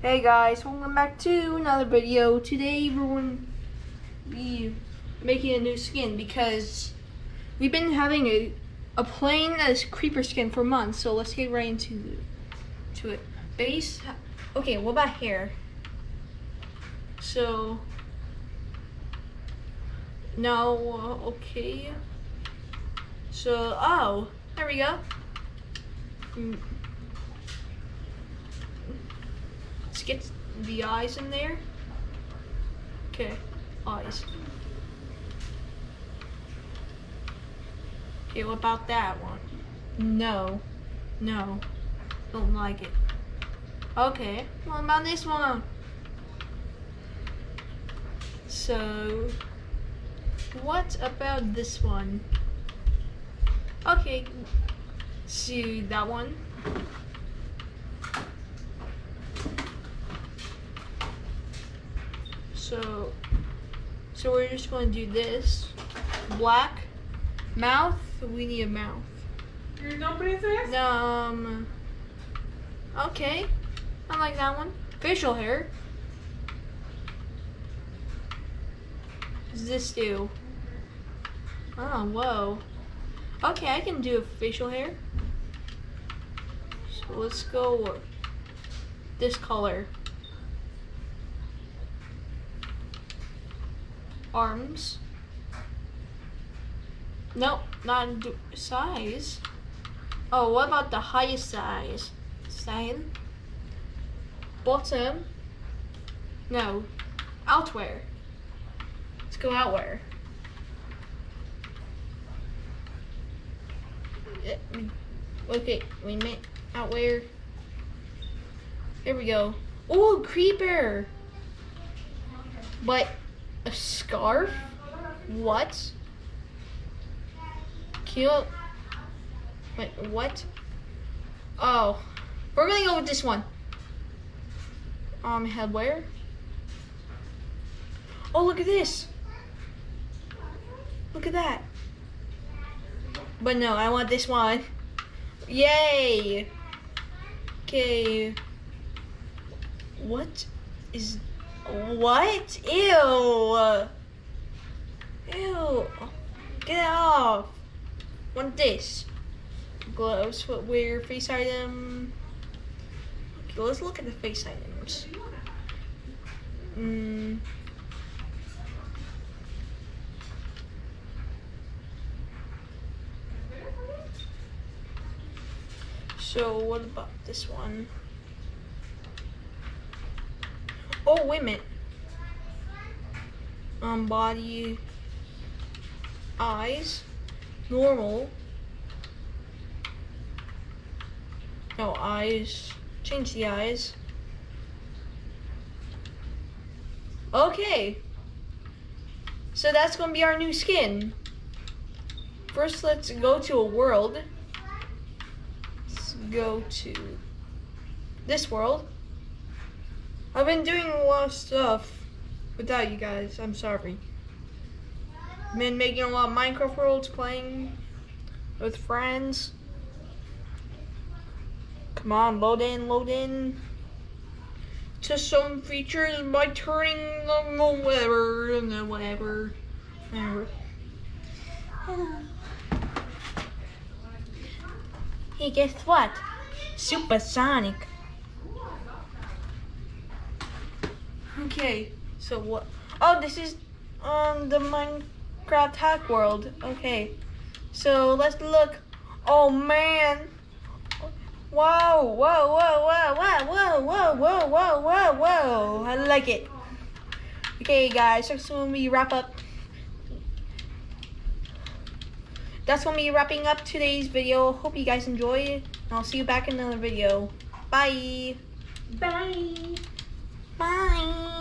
Hey guys, welcome back to another video. Today we're going to be making a new skin because we've been having a, a plain as creeper skin for months. So let's get right into to it. Base. Okay, what about hair? So no. Okay. So oh, there we go. Mm. Let's get the eyes in there. Okay, eyes. Okay, what about that one? No, no, don't like it. Okay, what about this one? So, what about this one? Okay, see that one. So, so we're just going to do this. Black. Mouth. We need a mouth. Your nombre es ese? Um. Okay. I like that one. Facial hair. What does this do? Oh, whoa. Okay, I can do a facial hair. So let's go this color. Arms. Nope, not do- size. Oh, what about the highest size? Style. Bottom. No. Outwear. Let's go outwear. Okay, we meant outwear. Here we go. Oh, creeper. But a scarf? What? Cute. Wait, what? Oh, we're gonna go with this one. Um, headwear. Oh, look at this. Look at that. But no, I want this one. Yay! Okay. What is what? Ew! Ew! Get off! Want this? Gloves, footwear, face item. Okay, let's look at the face items. Mm. So what about this one? A minute. Um, body, eyes, normal. No, eyes. Change the eyes. Okay. So that's gonna be our new skin. First, let's go to a world. Let's go to this world. I've been doing a lot of stuff without you guys. I'm sorry. Been making a lot of Minecraft worlds, playing with friends. Come on, load in, load in. To some features by turning them whatever, and then whatever. Whatever. Hey, guess what? Supersonic. Okay, so what? Oh, this is um the Minecraft hack world. Okay, so let's look. Oh man. Whoa, whoa, whoa, whoa, whoa, whoa, whoa, whoa, whoa, whoa, whoa. I like it. Okay, guys, that's when we wrap up. That's when we wrapping up today's video. Hope you guys enjoy it. I'll see you back in another video. Bye. Bye. Bye.